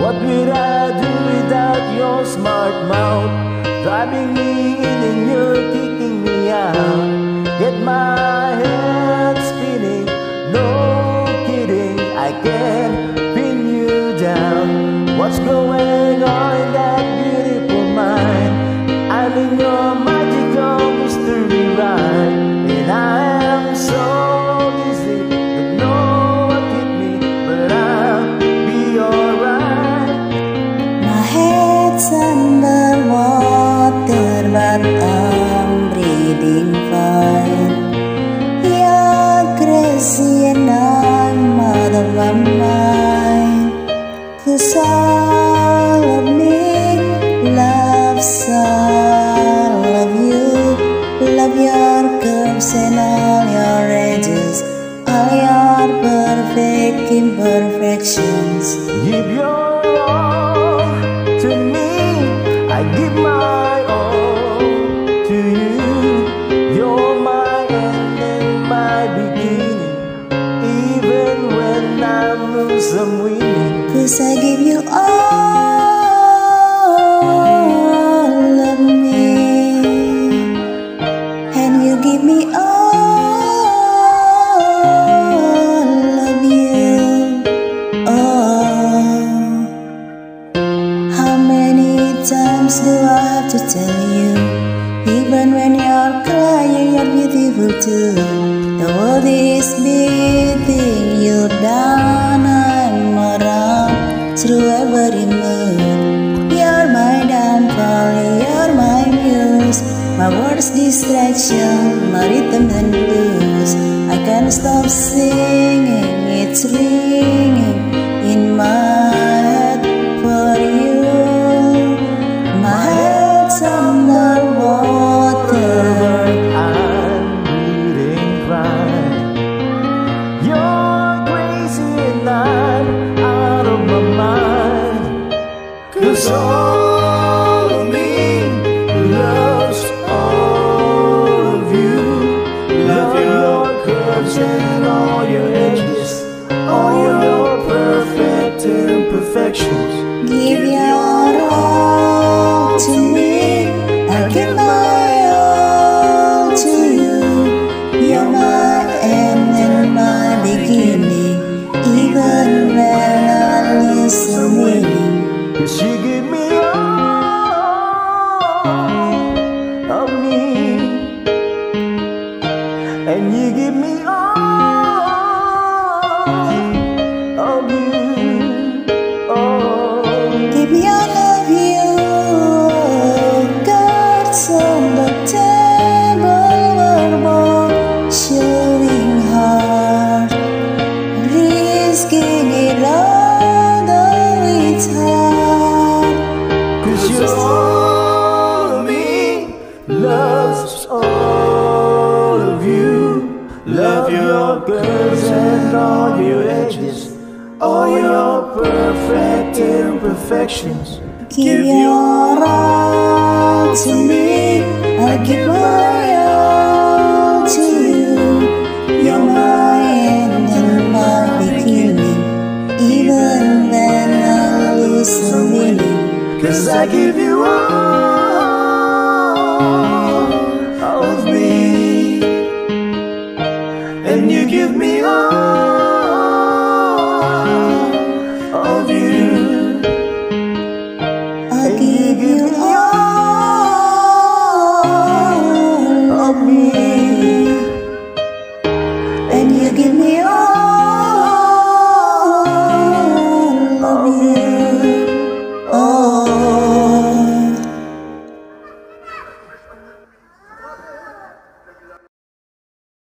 What would I do without your smart mouth? Driving me in and you're kicking me out. Get my I'm winning. Cause I give you all of me. And you give me all of you. Oh How many times do I have to tell you? Even when you're crying you're beautiful too The world is beating you down My words distraction, my rhythm and blues I can't stop singing, it's ringing in my head for you My head's underwater I'm breathing fine. You're crazy and I'm out of my mind. Cause all all your edges, all your perfect imperfections. All of me Loves all of you. Love your curves and all your edges. All your perfect imperfections. Give your all give you all